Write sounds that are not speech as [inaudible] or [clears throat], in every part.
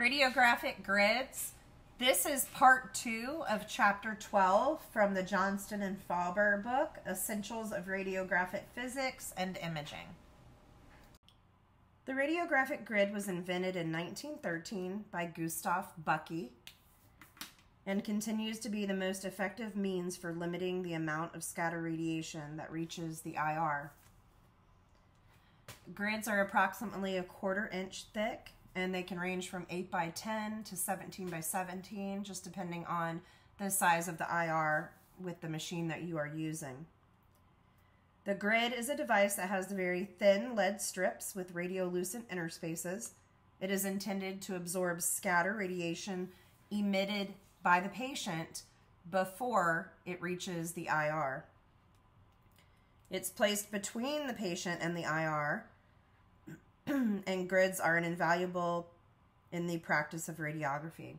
Radiographic grids. This is part two of chapter 12 from the Johnston and Fauber book, Essentials of Radiographic Physics and Imaging. The radiographic grid was invented in 1913 by Gustav Bucky and continues to be the most effective means for limiting the amount of scatter radiation that reaches the IR. Grids are approximately a quarter inch thick and they can range from 8 by 10 to 17 by 17, just depending on the size of the IR with the machine that you are using. The grid is a device that has very thin lead strips with radiolucent interspaces. It is intended to absorb scatter radiation emitted by the patient before it reaches the IR. It's placed between the patient and the IR [clears throat] and grids are an invaluable in the practice of radiography.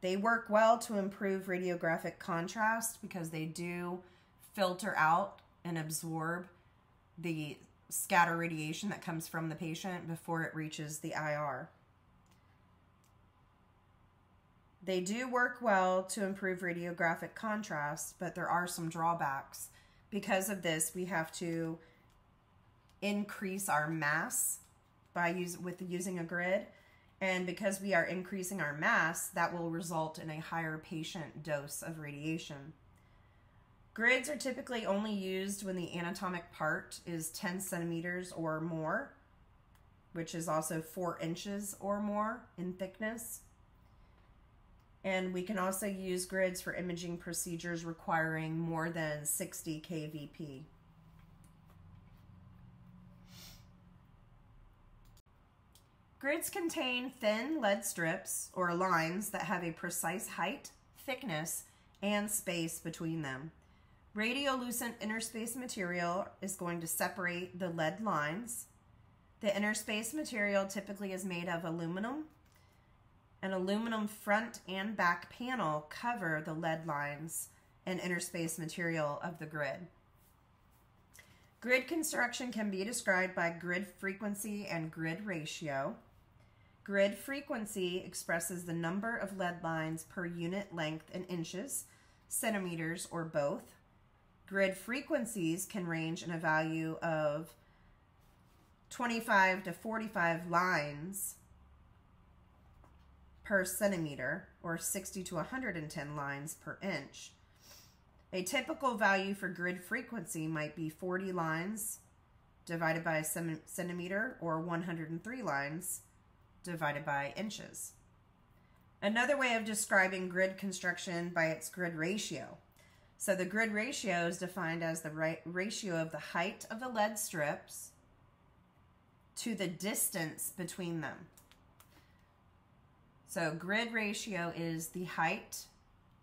They work well to improve radiographic contrast because they do filter out and absorb the scatter radiation that comes from the patient before it reaches the IR. They do work well to improve radiographic contrast, but there are some drawbacks. Because of this, we have to increase our mass by use, with using a grid. And because we are increasing our mass, that will result in a higher patient dose of radiation. Grids are typically only used when the anatomic part is 10 centimeters or more, which is also 4 inches or more in thickness. And we can also use grids for imaging procedures requiring more than 60 kVp. Grids contain thin lead strips or lines that have a precise height, thickness, and space between them. Radiolucent interspace material is going to separate the lead lines. The interspace material typically is made of aluminum. An aluminum front and back panel cover the lead lines and interspace material of the grid. Grid construction can be described by grid frequency and grid ratio. Grid frequency expresses the number of lead lines per unit length in inches, centimeters, or both. Grid frequencies can range in a value of 25 to 45 lines per centimeter or 60 to 110 lines per inch. A typical value for grid frequency might be 40 lines divided by a centimeter or 103 lines divided by inches. Another way of describing grid construction by its grid ratio. So the grid ratio is defined as the ratio of the height of the lead strips to the distance between them. So grid ratio is the height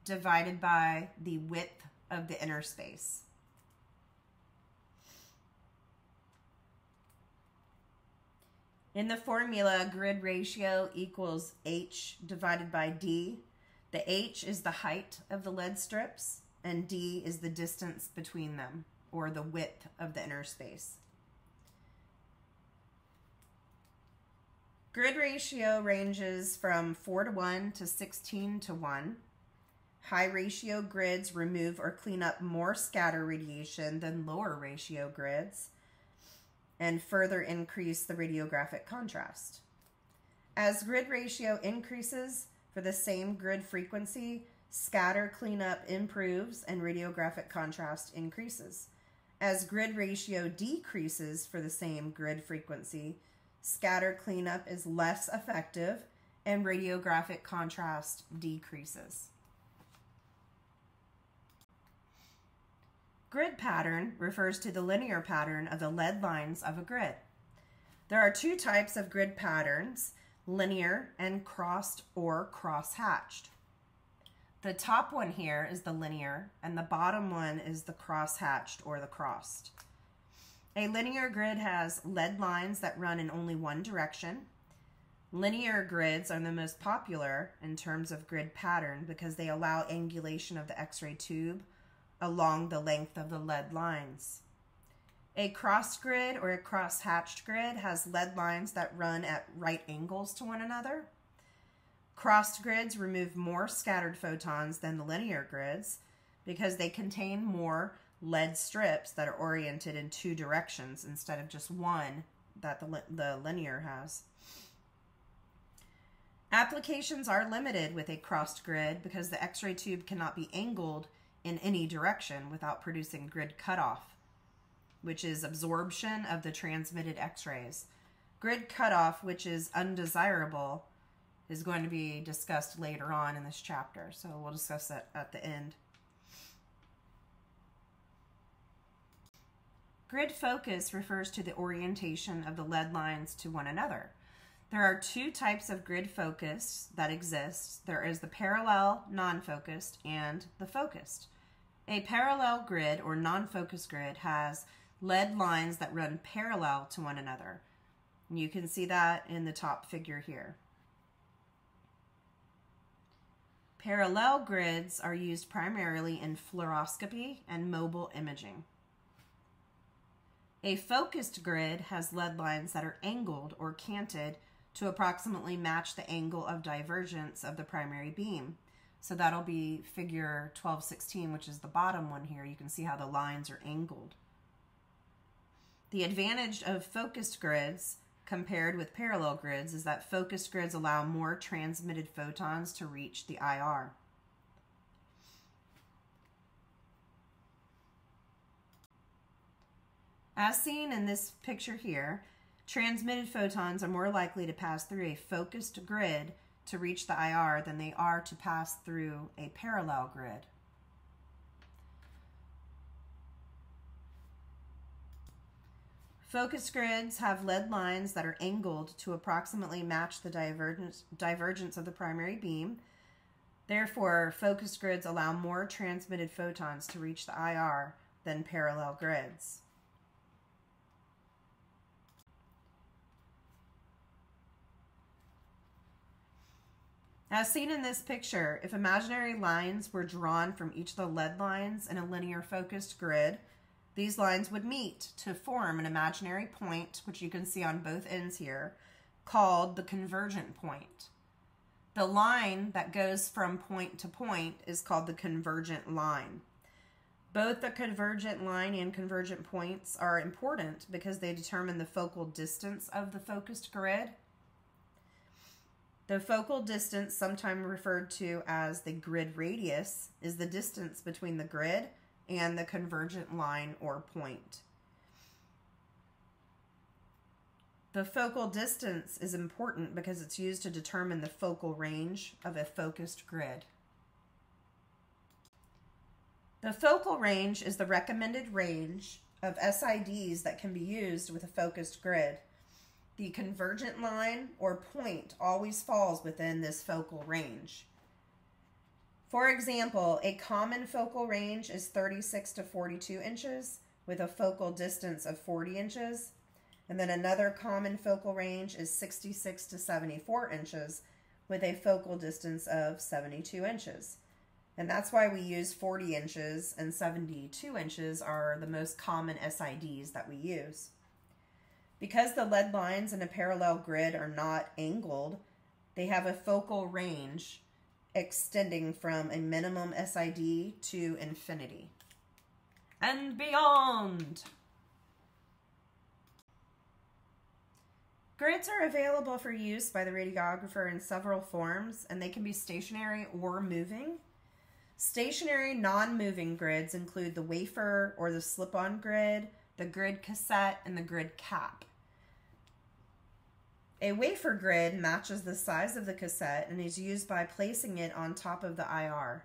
divided by the width of the interspace. In the formula, grid ratio equals H divided by D. The H is the height of the lead strips, and D is the distance between them, or the width of the interspace. Grid ratio ranges from 4 to 1 to 16 to 1. High ratio grids remove or clean up more scatter radiation than lower ratio grids and further increase the radiographic contrast. As grid ratio increases for the same grid frequency, scatter cleanup improves and radiographic contrast increases. As grid ratio decreases for the same grid frequency, scatter cleanup is less effective and radiographic contrast decreases. Grid pattern refers to the linear pattern of the lead lines of a grid. There are two types of grid patterns, linear and crossed or cross-hatched. The top one here is the linear and the bottom one is the cross-hatched or the crossed. A linear grid has lead lines that run in only one direction. Linear grids are the most popular in terms of grid pattern because they allow angulation of the x-ray tube along the length of the lead lines. A cross grid or a cross hatched grid has lead lines that run at right angles to one another. Crossed grids remove more scattered photons than the linear grids because they contain more lead strips that are oriented in two directions instead of just one that the, the linear has. Applications are limited with a crossed grid because the X-ray tube cannot be angled in any direction without producing grid cutoff, which is absorption of the transmitted X-rays. Grid cutoff, which is undesirable, is going to be discussed later on in this chapter. So we'll discuss that at the end. Grid focus refers to the orientation of the lead lines to one another. There are two types of grid focus that exist. There is the parallel non-focused and the focused. A parallel grid or non-focused grid has lead lines that run parallel to one another. You can see that in the top figure here. Parallel grids are used primarily in fluoroscopy and mobile imaging. A focused grid has lead lines that are angled or canted to approximately match the angle of divergence of the primary beam. So that'll be figure 1216, which is the bottom one here. You can see how the lines are angled. The advantage of focused grids compared with parallel grids is that focused grids allow more transmitted photons to reach the IR. As seen in this picture here, transmitted photons are more likely to pass through a focused grid to reach the IR than they are to pass through a parallel grid. Focus grids have lead lines that are angled to approximately match the divergence, divergence of the primary beam. Therefore, focus grids allow more transmitted photons to reach the IR than parallel grids. As seen in this picture, if imaginary lines were drawn from each of the lead lines in a linear focused grid, these lines would meet to form an imaginary point, which you can see on both ends here, called the convergent point. The line that goes from point to point is called the convergent line. Both the convergent line and convergent points are important because they determine the focal distance of the focused grid. The focal distance, sometimes referred to as the grid radius, is the distance between the grid and the convergent line or point. The focal distance is important because it's used to determine the focal range of a focused grid. The focal range is the recommended range of SIDs that can be used with a focused grid. The convergent line or point always falls within this focal range. For example, a common focal range is 36 to 42 inches with a focal distance of 40 inches. And then another common focal range is 66 to 74 inches with a focal distance of 72 inches. And that's why we use 40 inches and 72 inches are the most common SIDs that we use. Because the lead lines in a parallel grid are not angled, they have a focal range extending from a minimum SID to infinity and beyond. Grids are available for use by the radiographer in several forms, and they can be stationary or moving. Stationary non-moving grids include the wafer or the slip-on grid, the grid cassette, and the grid cap. A wafer grid matches the size of the cassette and is used by placing it on top of the IR.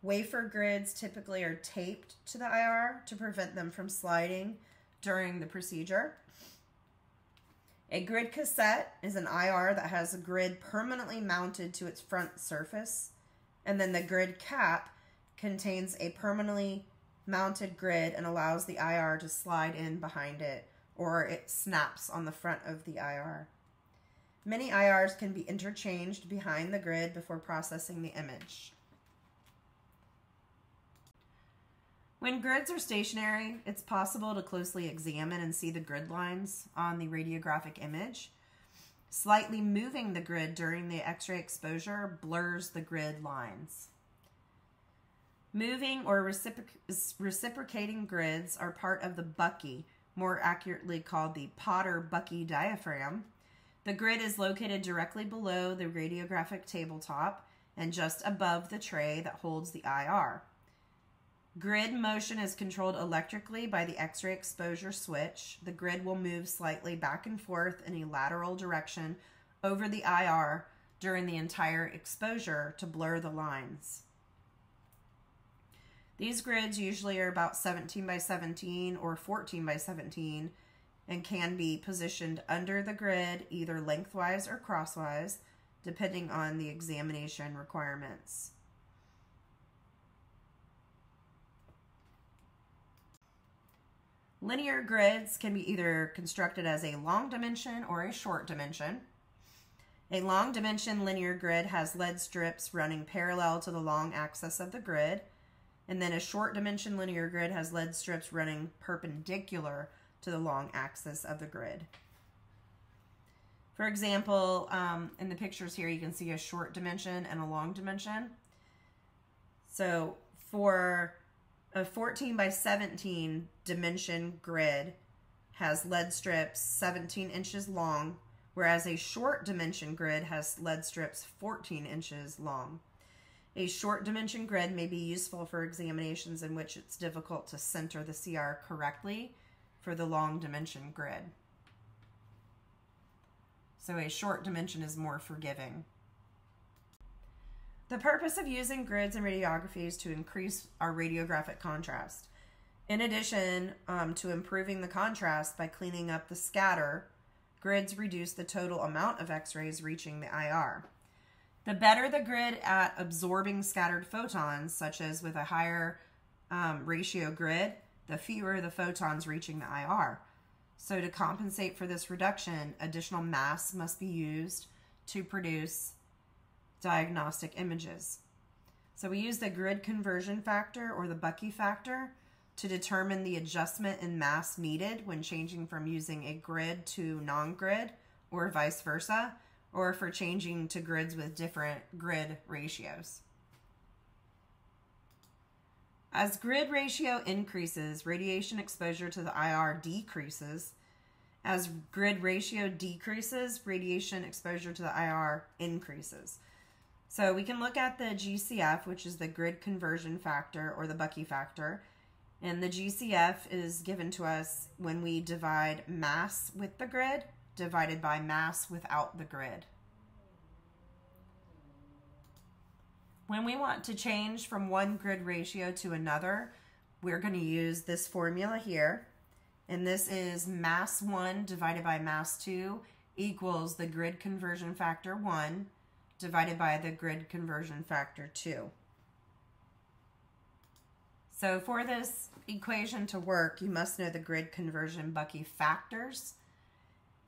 Wafer grids typically are taped to the IR to prevent them from sliding during the procedure. A grid cassette is an IR that has a grid permanently mounted to its front surface, and then the grid cap contains a permanently mounted grid and allows the IR to slide in behind it, or it snaps on the front of the IR. Many IRs can be interchanged behind the grid before processing the image. When grids are stationary, it's possible to closely examine and see the grid lines on the radiographic image. Slightly moving the grid during the X-ray exposure blurs the grid lines. Moving or reciproc reciprocating grids are part of the Bucky, more accurately called the Potter-Bucky diaphragm. The grid is located directly below the radiographic tabletop and just above the tray that holds the IR. Grid motion is controlled electrically by the X-ray exposure switch. The grid will move slightly back and forth in a lateral direction over the IR during the entire exposure to blur the lines. These grids usually are about 17 by 17 or 14 by 17 and can be positioned under the grid either lengthwise or crosswise depending on the examination requirements. Linear grids can be either constructed as a long dimension or a short dimension. A long dimension linear grid has lead strips running parallel to the long axis of the grid, and then a short dimension linear grid has lead strips running perpendicular to the long axis of the grid. For example, um, in the pictures here, you can see a short dimension and a long dimension. So for a 14 by 17 dimension grid has lead strips 17 inches long, whereas a short dimension grid has lead strips 14 inches long. A short dimension grid may be useful for examinations in which it's difficult to center the CR correctly for the long dimension grid. So a short dimension is more forgiving. The purpose of using grids in radiography is to increase our radiographic contrast. In addition um, to improving the contrast by cleaning up the scatter, grids reduce the total amount of x-rays reaching the IR. The better the grid at absorbing scattered photons, such as with a higher um, ratio grid, the fewer the photons reaching the IR. So to compensate for this reduction, additional mass must be used to produce diagnostic images. So we use the grid conversion factor or the Bucky factor to determine the adjustment in mass needed when changing from using a grid to non-grid or vice versa, or for changing to grids with different grid ratios. As grid ratio increases, radiation exposure to the IR decreases. As grid ratio decreases, radiation exposure to the IR increases. So we can look at the GCF, which is the grid conversion factor or the Bucky factor. And the GCF is given to us when we divide mass with the grid divided by mass without the grid. When we want to change from one grid ratio to another, we're going to use this formula here. And this is mass 1 divided by mass 2 equals the grid conversion factor 1 divided by the grid conversion factor 2. So for this equation to work, you must know the grid conversion Bucky factors.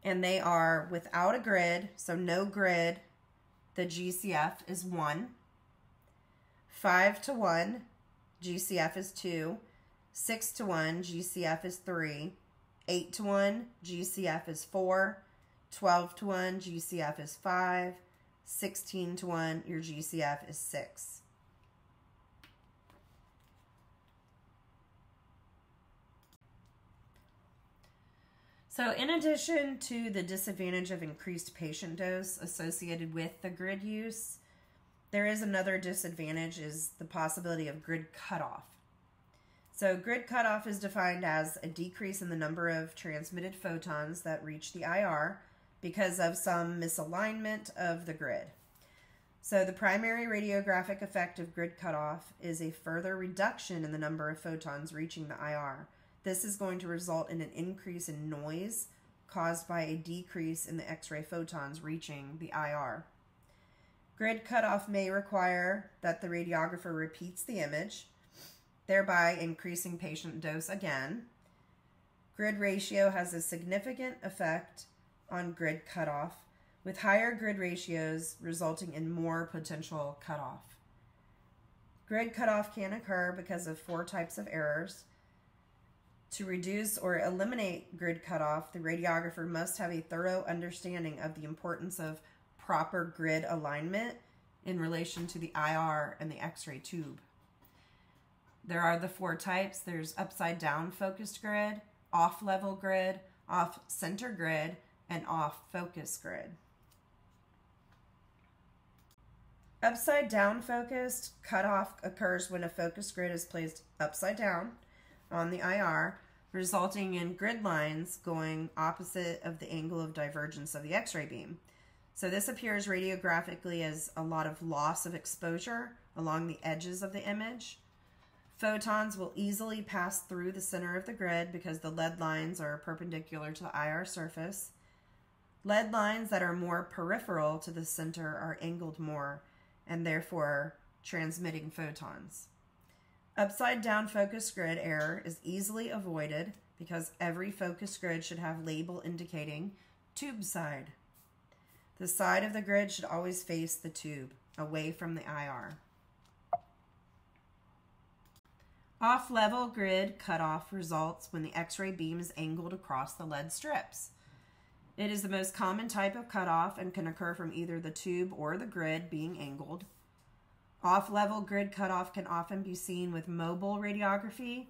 And they are without a grid, so no grid, the GCF is 1. 5 to 1, GCF is 2. 6 to 1, GCF is 3. 8 to 1, GCF is 4. 12 to 1, GCF is 5. 16 to 1, your GCF is 6. So in addition to the disadvantage of increased patient dose associated with the grid use, there is another disadvantage is the possibility of grid cutoff. So grid cutoff is defined as a decrease in the number of transmitted photons that reach the IR because of some misalignment of the grid. So the primary radiographic effect of grid cutoff is a further reduction in the number of photons reaching the IR. This is going to result in an increase in noise caused by a decrease in the X-ray photons reaching the IR. Grid cutoff may require that the radiographer repeats the image, thereby increasing patient dose again. Grid ratio has a significant effect on grid cutoff, with higher grid ratios resulting in more potential cutoff. Grid cutoff can occur because of four types of errors. To reduce or eliminate grid cutoff, the radiographer must have a thorough understanding of the importance of proper grid alignment in relation to the IR and the X-ray tube. There are the four types. There's upside down focused grid, off level grid, off center grid, and off focus grid. Upside down focused cutoff occurs when a focus grid is placed upside down on the IR, resulting in grid lines going opposite of the angle of divergence of the X-ray beam. So this appears radiographically as a lot of loss of exposure along the edges of the image. Photons will easily pass through the center of the grid because the lead lines are perpendicular to the IR surface. Lead lines that are more peripheral to the center are angled more and therefore transmitting photons. Upside down focus grid error is easily avoided because every focus grid should have label indicating tube side. The side of the grid should always face the tube, away from the IR. Off-level grid cutoff results when the X-ray beam is angled across the lead strips. It is the most common type of cutoff and can occur from either the tube or the grid being angled. Off-level grid cutoff can often be seen with mobile radiography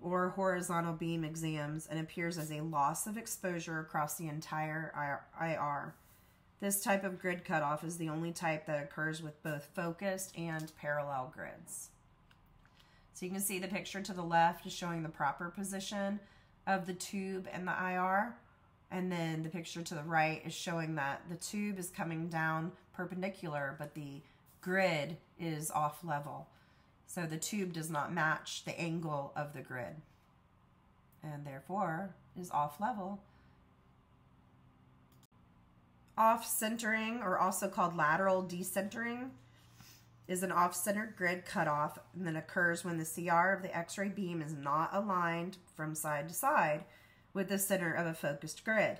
or horizontal beam exams and appears as a loss of exposure across the entire IR. This type of grid cutoff is the only type that occurs with both focused and parallel grids. So you can see the picture to the left is showing the proper position of the tube and the IR. And then the picture to the right is showing that the tube is coming down perpendicular, but the grid is off level. So the tube does not match the angle of the grid and therefore is off level. Off centering, or also called lateral decentering, is an off-centered grid cutoff and that occurs when the CR of the X-ray beam is not aligned from side to side with the center of a focused grid.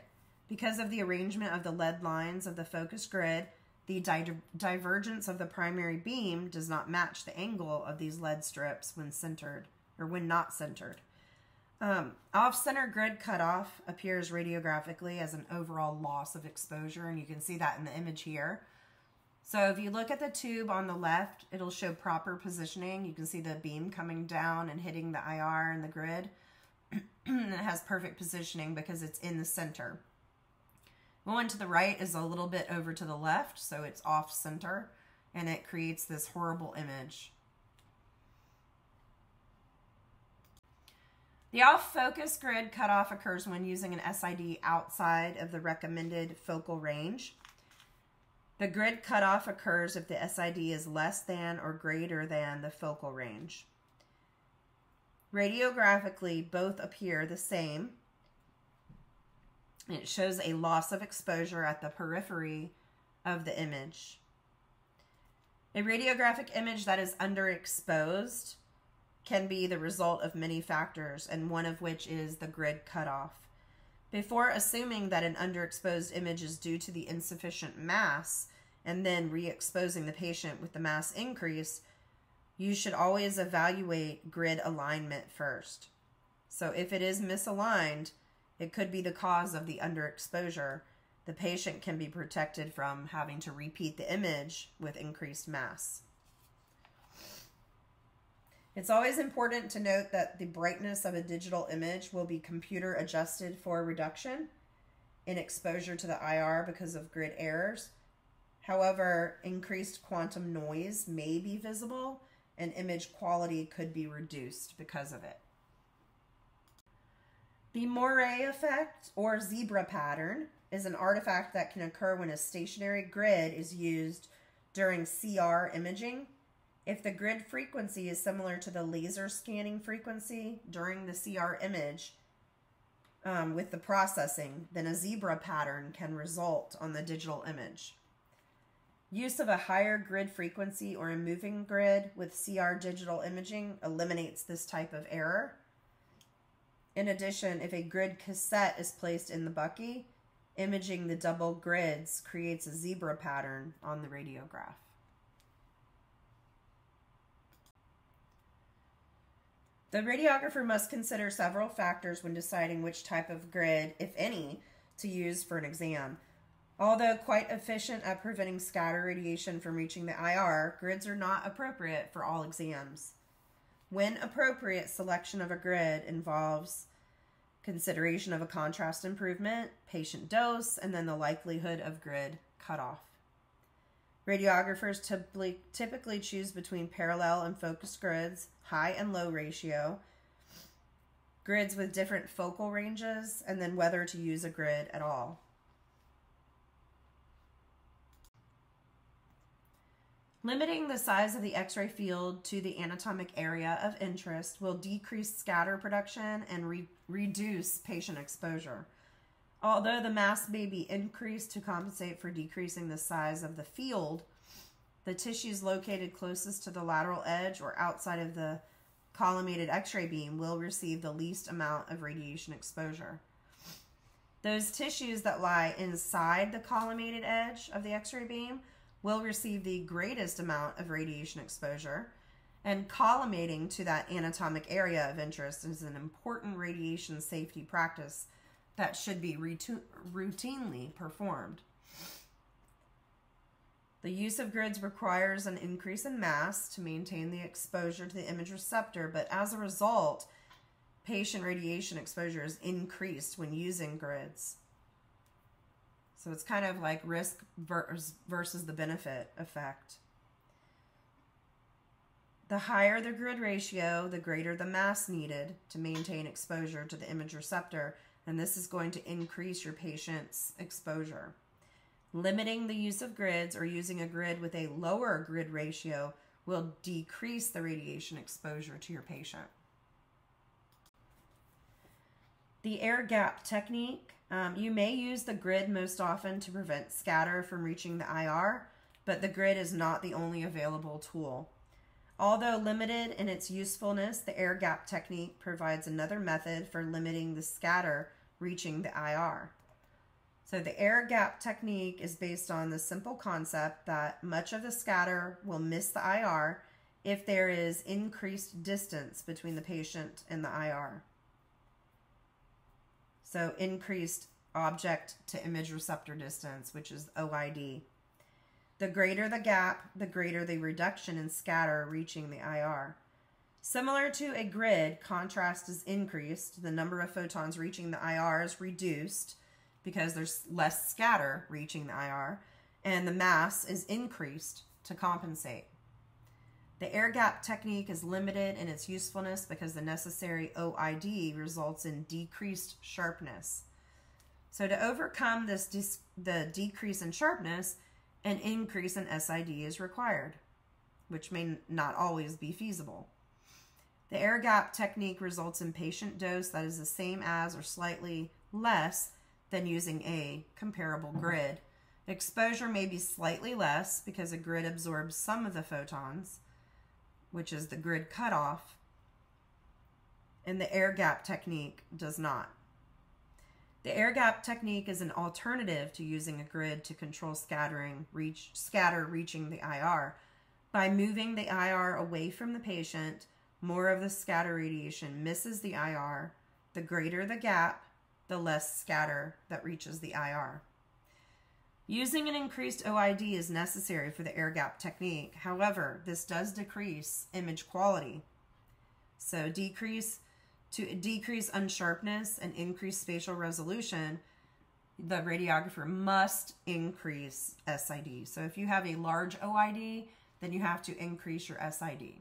Because of the arrangement of the lead lines of the focused grid, the di divergence of the primary beam does not match the angle of these lead strips when centered or when not centered. Um, off-center grid cutoff appears radiographically as an overall loss of exposure, and you can see that in the image here. So if you look at the tube on the left, it'll show proper positioning. You can see the beam coming down and hitting the IR and the grid. [clears throat] it has perfect positioning because it's in the center. The one to the right is a little bit over to the left, so it's off center, and it creates this horrible image. The off-focus grid cutoff occurs when using an SID outside of the recommended focal range. The grid cutoff occurs if the SID is less than or greater than the focal range. Radiographically, both appear the same. It shows a loss of exposure at the periphery of the image. A radiographic image that is underexposed can be the result of many factors, and one of which is the grid cutoff. Before assuming that an underexposed image is due to the insufficient mass and then re-exposing the patient with the mass increase, you should always evaluate grid alignment first. So if it is misaligned, it could be the cause of the underexposure. The patient can be protected from having to repeat the image with increased mass. It's always important to note that the brightness of a digital image will be computer adjusted for reduction in exposure to the IR because of grid errors. However, increased quantum noise may be visible and image quality could be reduced because of it. The Moiré effect or zebra pattern is an artifact that can occur when a stationary grid is used during CR imaging if the grid frequency is similar to the laser scanning frequency during the CR image um, with the processing, then a zebra pattern can result on the digital image. Use of a higher grid frequency or a moving grid with CR digital imaging eliminates this type of error. In addition, if a grid cassette is placed in the Bucky, imaging the double grids creates a zebra pattern on the radiograph. The radiographer must consider several factors when deciding which type of grid, if any, to use for an exam. Although quite efficient at preventing scatter radiation from reaching the IR, grids are not appropriate for all exams. When appropriate, selection of a grid involves consideration of a contrast improvement, patient dose, and then the likelihood of grid cutoff. Radiographers typically, choose between parallel and focused grids, high and low ratio, grids with different focal ranges, and then whether to use a grid at all. Limiting the size of the X ray field to the anatomic area of interest will decrease scatter production and re reduce patient exposure. Although the mass may be increased to compensate for decreasing the size of the field, the tissues located closest to the lateral edge or outside of the collimated x ray beam will receive the least amount of radiation exposure. Those tissues that lie inside the collimated edge of the x ray beam will receive the greatest amount of radiation exposure. And collimating to that anatomic area of interest is an important radiation safety practice that should be routinely performed. The use of grids requires an increase in mass to maintain the exposure to the image receptor, but as a result, patient radiation exposure is increased when using grids. So it's kind of like risk versus the benefit effect. The higher the grid ratio, the greater the mass needed to maintain exposure to the image receptor, and this is going to increase your patient's exposure. Limiting the use of grids or using a grid with a lower grid ratio will decrease the radiation exposure to your patient. The air gap technique um, you may use the grid most often to prevent scatter from reaching the IR, but the grid is not the only available tool. Although limited in its usefulness, the air gap technique provides another method for limiting the scatter reaching the IR. So the air gap technique is based on the simple concept that much of the scatter will miss the IR if there is increased distance between the patient and the IR. So increased object to image receptor distance, which is OID. The greater the gap, the greater the reduction in scatter reaching the IR. Similar to a grid, contrast is increased. The number of photons reaching the IR is reduced because there's less scatter reaching the IR, and the mass is increased to compensate. The air gap technique is limited in its usefulness because the necessary OID results in decreased sharpness. So to overcome this the decrease in sharpness, an increase in SID is required, which may not always be feasible. The air gap technique results in patient dose that is the same as or slightly less than using a comparable grid. Exposure may be slightly less because a grid absorbs some of the photons, which is the grid cutoff, and the air gap technique does not. The air gap technique is an alternative to using a grid to control scattering, reach, scatter reaching the IR. By moving the IR away from the patient, more of the scatter radiation misses the IR. The greater the gap, the less scatter that reaches the IR. Using an increased OID is necessary for the air gap technique. However, this does decrease image quality. So decrease to decrease unsharpness and increase spatial resolution, the radiographer must increase SID. So if you have a large OID, then you have to increase your SID.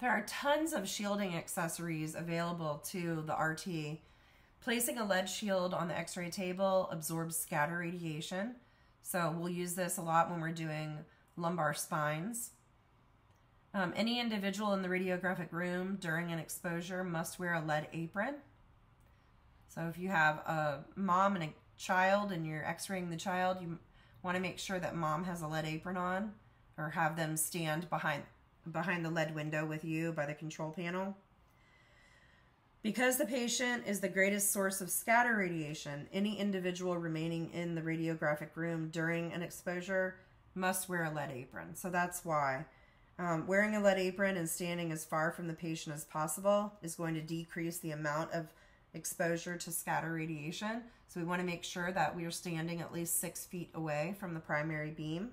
There are tons of shielding accessories available to the RT Placing a lead shield on the x-ray table absorbs scatter radiation. So we'll use this a lot when we're doing lumbar spines. Um, any individual in the radiographic room during an exposure must wear a lead apron. So if you have a mom and a child and you're x-raying the child, you want to make sure that mom has a lead apron on or have them stand behind behind the lead window with you by the control panel. Because the patient is the greatest source of scatter radiation, any individual remaining in the radiographic room during an exposure must wear a lead apron. So that's why Um, wearing a lead apron and standing as far from the patient as possible is going to decrease the amount of exposure to scatter radiation. So we want to make sure that we are standing at least six feet away from the primary beam.